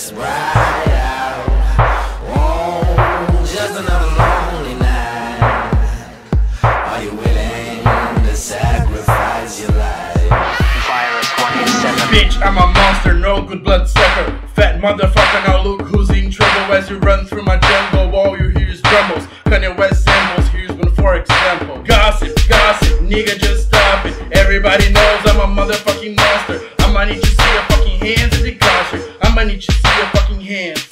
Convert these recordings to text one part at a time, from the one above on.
just ride Bitch, I'm a monster, no good bloodsucker. Fat motherfucker, now look who's in trouble as you run through my jungle. All you hear is drumbles. Kanye West samples, here's one for example. Gossip, gossip, nigga, just stop it. Everybody knows I'm a motherfucking monster. I might need to see your fucking hands in the concert. I might need you to hands.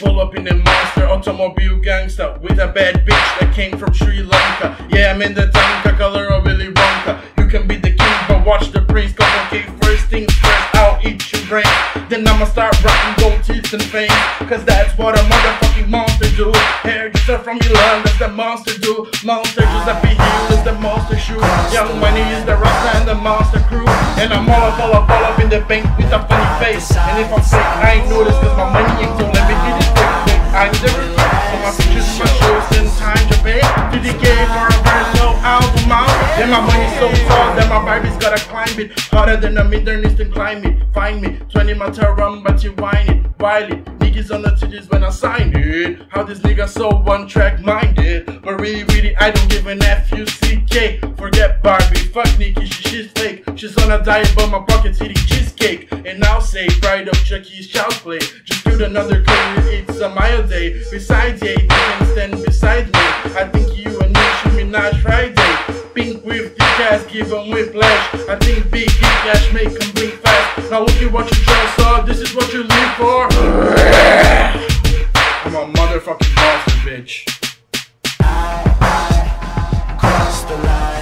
Pull up in the monster automobile gangster with a bad bitch that came from Sri Lanka. Yeah, I'm in the tanka color of Willy Wonka. You can be the king, but watch the prince. Cause okay, first things first, I'll eat your brain. Then I'ma start rocking gold teeth and fangs. Cause that's what a motherfucking monster do. Hair up from your lung, that's the monster do. Monster Giuseppe Hill is the monster shoe. Young money is the rasta and the monster crew. And I'm all up, all up, all up in the bank with a face. And if I'm fake, I ain't noticed cause my money ain't so let me get it quick, quick. I never so my pictures, my shows, and time to pay. To the game for a very low album out. Then my money's so tall that my Barbie's gotta climb it. Harder than a Middle Eastern climate. Find me, 20 my rum, but you whine it. Wiley, niggas on the titties when I signed it. How this nigga so one track minded. But really, really, I don't give an F U C K. Forget Barbie, fuck Nikki, she, she's fake. She's on a diet, but my pocket's eating cheesecake. Now say, bride of Chucky's child's play. Just do another kid, it's a mile day. Besides, yeah, you can stand beside me. I think you and me should not Friday. Pink with the cash, give 'em whiplash. I think big geek cash make make 'em blink fast. Now look at what you just saw, this is what you live for. I'm a motherfucking monster, bitch. Cross the line.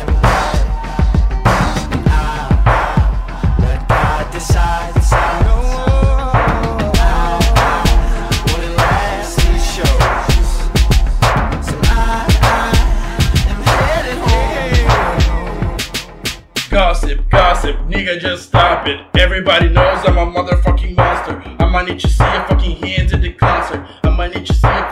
Gossip, gossip, nigga, just stop it. Everybody knows I'm a motherfucking monster. I'ma need you to see your fucking hands at the concert. I'ma need you to see your